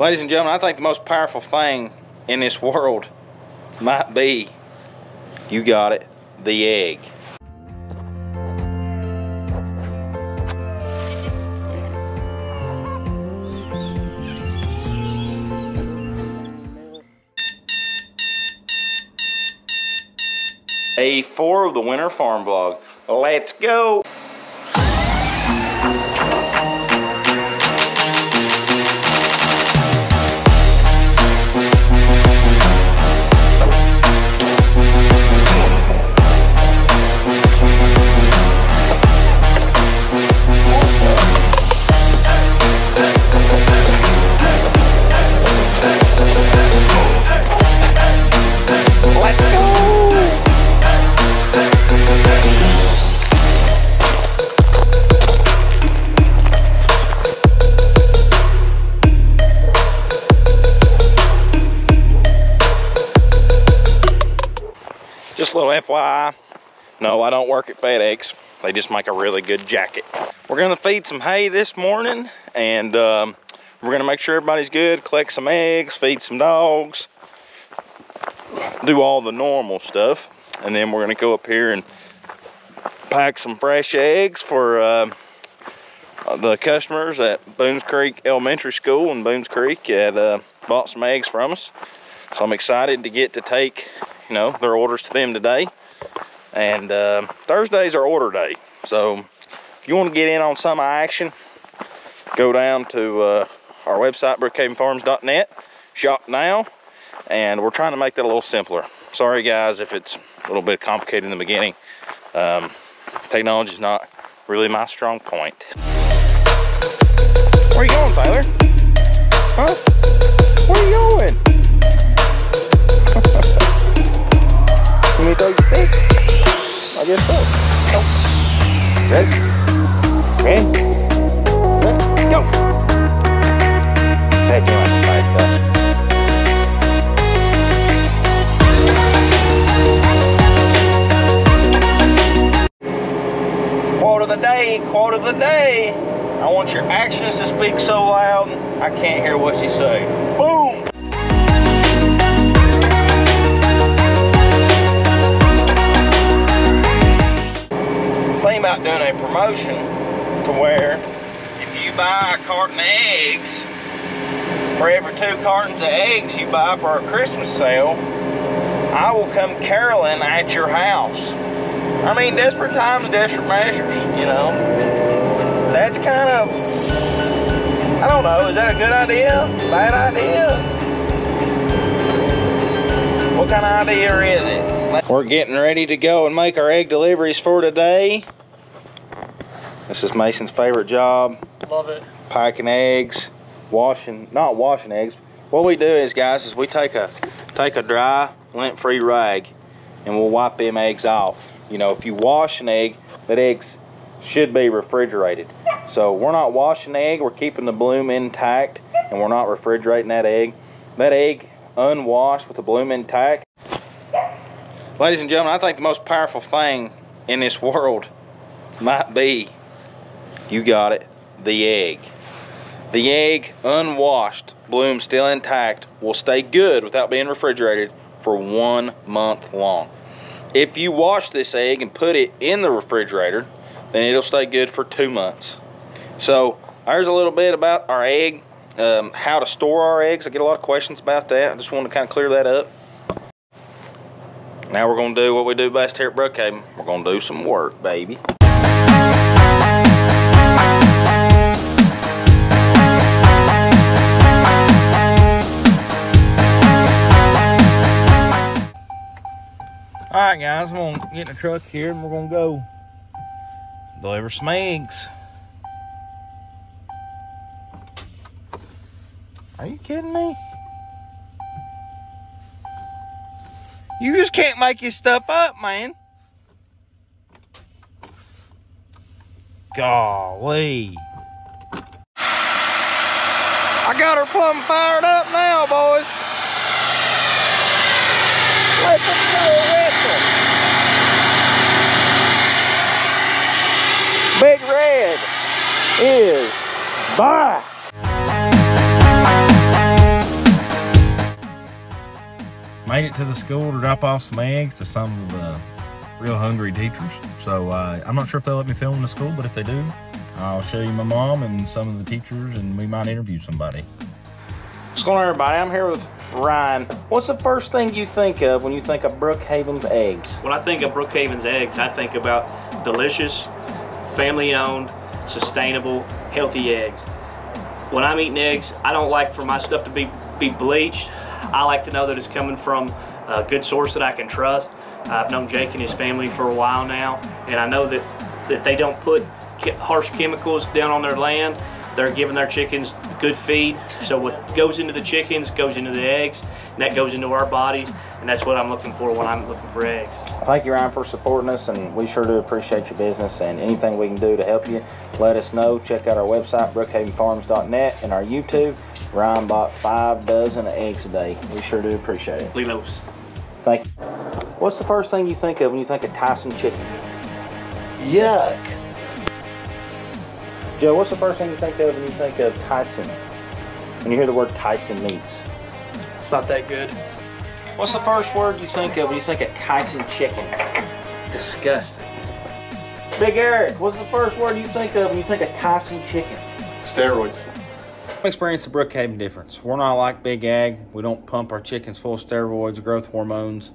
Ladies and gentlemen, I think the most powerful thing in this world might be, you got it, the egg. Day four of the Winter Farm Vlog. Let's go! Just a little FYI. No, I don't work at FedEx. They just make a really good jacket. We're gonna feed some hay this morning and um, we're gonna make sure everybody's good, collect some eggs, feed some dogs, do all the normal stuff. And then we're gonna go up here and pack some fresh eggs for uh, the customers at Boones Creek Elementary School in Boones Creek that uh, bought some eggs from us. So I'm excited to get to take, you know, their orders to them today. And uh, Thursday's our order day. So if you want to get in on some action, go down to uh, our website, brookhavenfarms.net, shop now, and we're trying to make that a little simpler. Sorry guys if it's a little bit complicated in the beginning. Um, technology is not really my strong point. Where you going, Tyler? Huh? Quote of the day, quote of the day. I want your actions to speak so loud I can't hear what you say. Boom! Think about doing a promotion to where if you buy a carton of eggs, for every two cartons of eggs you buy for a Christmas sale, I will come caroling at your house. I mean, desperate times, desperate measures, you know. That's kind of, I don't know, is that a good idea? Bad idea? What kind of idea is it? We're getting ready to go and make our egg deliveries for today. This is Mason's favorite job, Love it. packing eggs, washing, not washing eggs. What we do is, guys, is we take a take a dry, lint-free rag, and we'll wipe them eggs off. You know, if you wash an egg, that eggs should be refrigerated. So we're not washing the egg, we're keeping the bloom intact, and we're not refrigerating that egg. That egg unwashed with the bloom intact. Ladies and gentlemen, I think the most powerful thing in this world might be, you got it, the egg. The egg, unwashed, bloom still intact, will stay good without being refrigerated for one month long. If you wash this egg and put it in the refrigerator, then it'll stay good for two months. So there's a little bit about our egg, um, how to store our eggs. I get a lot of questions about that. I just want to kind of clear that up. Now we're going to do what we do best here at Brookhaven. We're going to do some work, baby. Alright guys, I'm gonna get in the truck here and we're gonna go deliver some eggs. Are you kidding me? You just can't make your stuff up, man. Golly. I got her plumb fired up now, boys. Let them go is bye. Made it to the school to drop off some eggs to some of the real hungry teachers. So uh, I'm not sure if they'll let me film in the school, but if they do, I'll show you my mom and some of the teachers and we might interview somebody. What's going on everybody? I'm here with Ryan, what's the first thing you think of when you think of Brookhaven's eggs? When I think of Brookhaven's eggs, I think about delicious, family owned, sustainable, healthy eggs. When I'm eating eggs, I don't like for my stuff to be, be bleached. I like to know that it's coming from a good source that I can trust. I've known Jake and his family for a while now, and I know that, that they don't put harsh chemicals down on their land. They're giving their chickens good feed. So what goes into the chickens goes into the eggs, and that goes into our bodies, and that's what I'm looking for when I'm looking for eggs. Thank you, Ryan, for supporting us, and we sure do appreciate your business. And anything we can do to help you, let us know. Check out our website, brookhavenfarms.net, and our YouTube. Ryan bought five dozen eggs a day. We sure do appreciate it. Lilos. Thank you. What's the first thing you think of when you think of Tyson chicken? Yuck. Joe, what's the first thing you think of when you think of Tyson? When you hear the word Tyson meats? It's not that good. What's the first word you think of when you think of Tyson chicken? Disgusting. Big Eric, what's the first word you think of when you think of Tyson chicken? Steroids. Experience the Brookhaven difference. We're not like Big Ag. We don't pump our chickens full of steroids, growth hormones,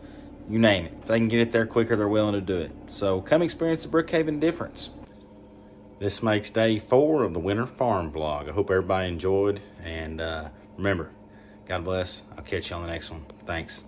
you name it. If they can get it there quicker, they're willing to do it. So come experience the Brookhaven difference. This makes day four of the Winter Farm Vlog. I hope everybody enjoyed. And uh, remember, God bless. I'll catch you on the next one. Thanks.